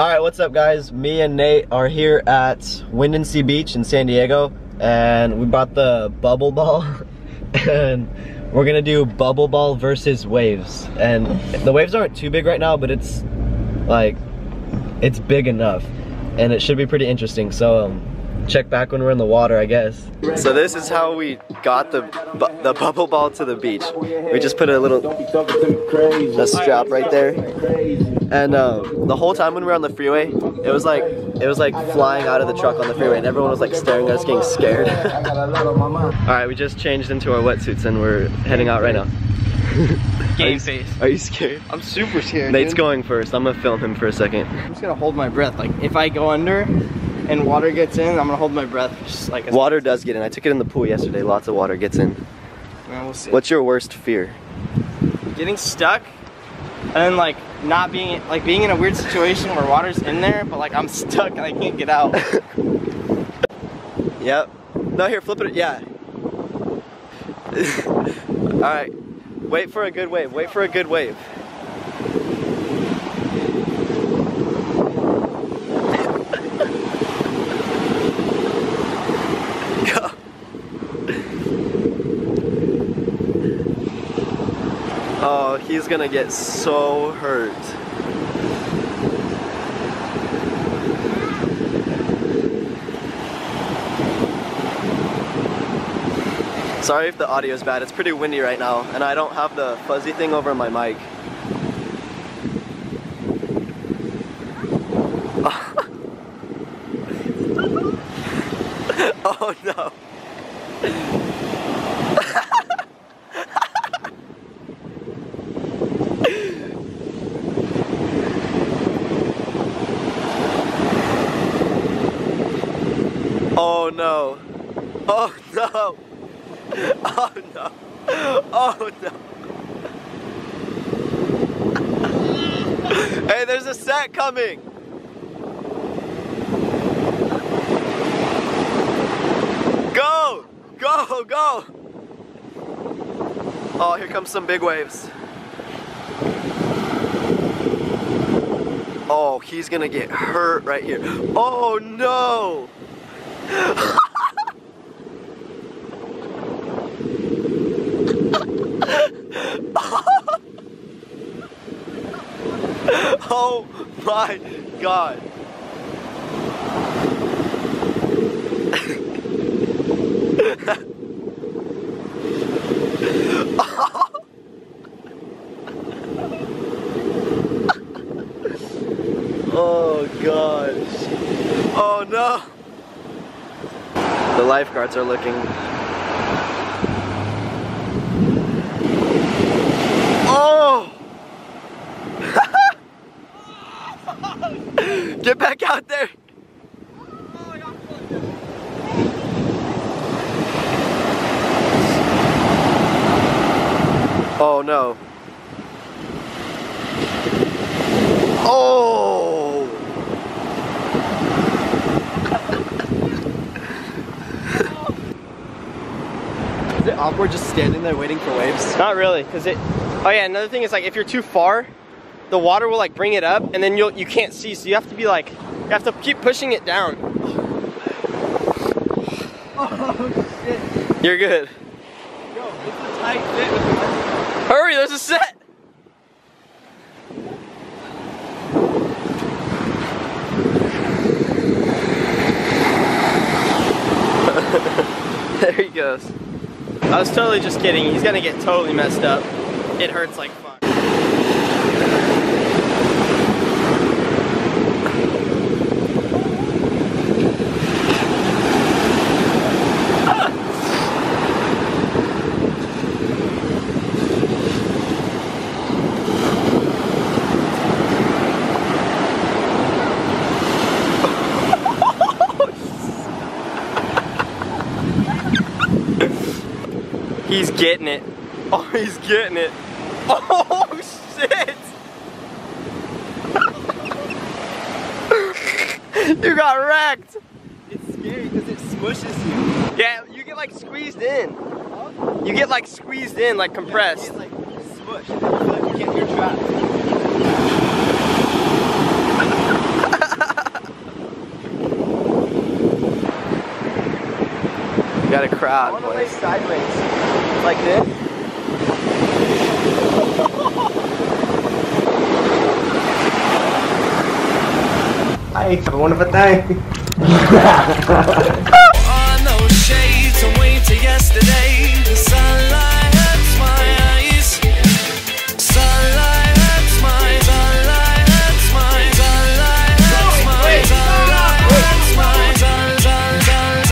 All right, what's up guys? Me and Nate are here at Windansea Beach in San Diego and we bought the bubble ball and we're gonna do bubble ball versus waves. And the waves aren't too big right now, but it's like, it's big enough and it should be pretty interesting. So um, check back when we're in the water, I guess. So this is how we got the bu the bubble ball to the beach. We just put a little a strap right there. And uh, the whole time when we were on the freeway, it was like it was like flying out of the truck on the freeway, and everyone was like staring at us, getting scared. All right, we just changed into our wetsuits, and we're heading out right now. Game face. Are you scared? I'm super scared. Nate's dude. going first. I'm gonna film him for a second. I'm just gonna hold my breath. Like if I go under and water gets in, I'm gonna hold my breath. Just like Water does get in. I took it in the pool yesterday. Lots of water gets in. We'll see. What's your worst fear? getting stuck and then like not being like being in a weird situation where water's in there, but like I'm stuck and I can't get out. Yep. No, here, flip it. Yeah. All right. Wait for a good wave. Wait for a good wave. Oh, he's gonna get so hurt. Sorry if the audio is bad. It's pretty windy right now, and I don't have the fuzzy thing over my mic. oh no. Oh no. Oh no. Oh no. Oh no. hey, there's a set coming. Go! Go! Go! Oh, here comes some big waves. Oh, he's gonna get hurt right here. Oh no! Oh my god. oh gosh. Oh no. The lifeguards are looking. Oh! Get back out there! Oh no. Oh! It just standing there waiting for waves? Not really, cause it. Oh yeah, another thing is like if you're too far, the water will like bring it up, and then you'll you can't see. So you have to be like, you have to keep pushing it down. Oh shit. You're good. Yo, it's a tight fit Hurry, there's a set. I was totally just kidding. He's gonna get totally messed up. It hurts like fuck. He's getting it. Oh, he's getting it. Oh, shit! you got wrecked! It's scary because it smushes you. Yeah, you get like squeezed in. You get like squeezed in, like compressed. Yeah, like smushed. You can't trapped. got a crowd. I want to play sideways. Like this? Hi, one of a thing. On those shades away to yesterday